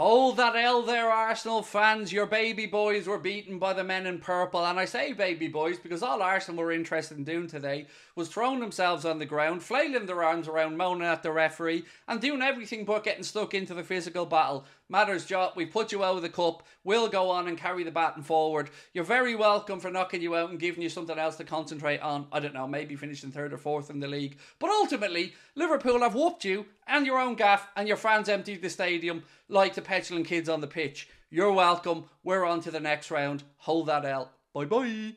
Hold that L there, Arsenal fans. Your baby boys were beaten by the men in purple. And I say baby boys because all Arsenal were interested in doing today was throwing themselves on the ground, flailing their arms around, moaning at the referee, and doing everything but getting stuck into the physical battle. Matters, Jot, we put you out of the cup. We'll go on and carry the baton forward. You're very welcome for knocking you out and giving you something else to concentrate on. I don't know, maybe finishing third or fourth in the league. But ultimately, Liverpool have whooped you and your own gaff, and your fans emptied the stadium like the petulant kids on the pitch. You're welcome. We're on to the next round. Hold that L. Bye bye.